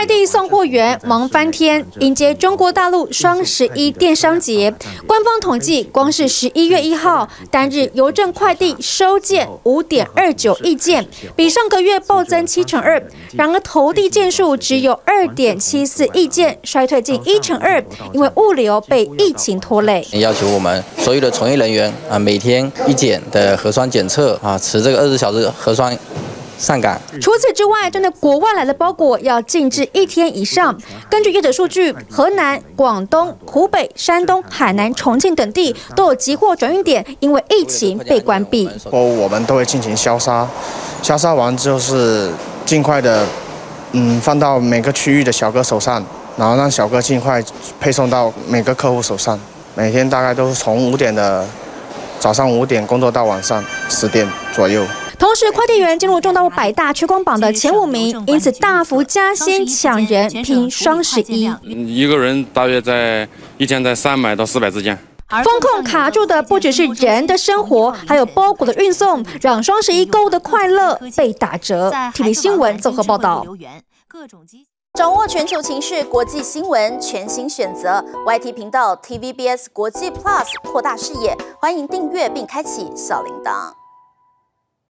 快递送货员忙翻天，迎接中国大陆双十一电商节。官方统计，光是十一月一号单日邮政快递收件五点二九亿件，比上个月暴增七成二。然而投递件数只有二点七四亿件，衰退近一成二，因为物流被疫情拖累。要求我们所有的从业人员啊，每天一检的核酸检测啊，持这个二十小时核酸。上岗。除此之外，针对国外来的包裹要静置一天以上。根据业者数据，河南、广东、湖北、山东、海南、重庆等地都有集货转运点，因为疫情被关闭。我我们都会进行消杀，消杀完之后是尽快的，嗯，放到每个区域的小哥手上，然后让小哥尽快配送到每个客户手上。每天大概都是从五点的早上五点工作到晚上十点左右。同时，快递员进入中大陆百大缺工榜的前五名，因此大幅加薪抢人拼双十一。一个人大约在一天在三百到四百之间。风控卡住的不只是人的生活，还有包裹的运送，让双十一购物的快乐被打折。TV 新闻综合报道。掌握全球情势、国际新闻，全新选择 YT 频道 TVBS 国际 Plus，扩大视野。欢迎订阅并开启小铃铛。